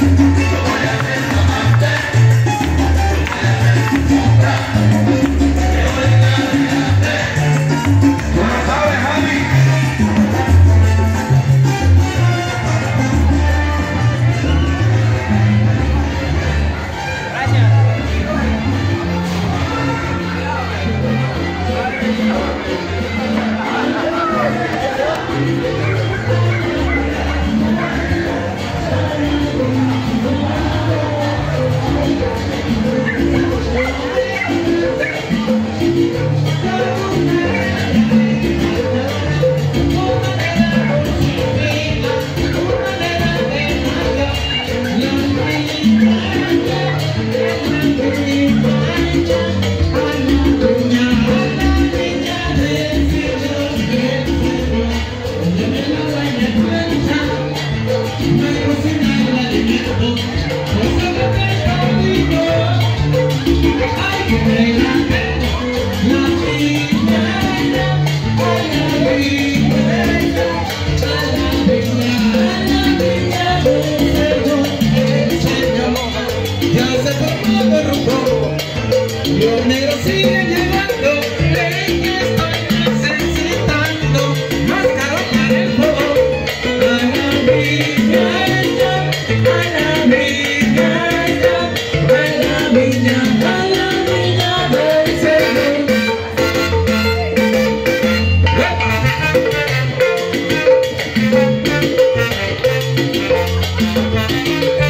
Gracias. Los negros siguen llegando, ven que estoy necesitando máscaro para el fuego. A la viña a la viña a la viña, a la viña del Señor.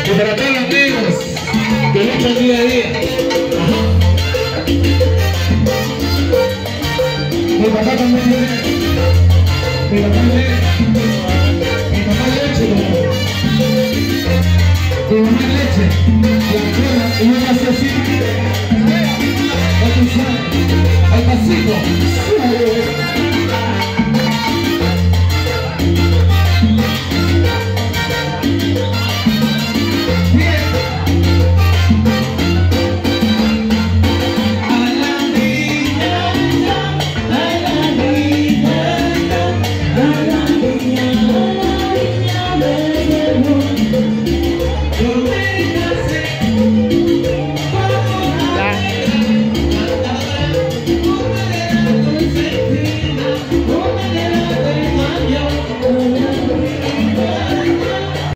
Y para todos los que este día a día. Mi papá también. Mi papá es. Mi papá leche. Mi mamá leche. Y una así.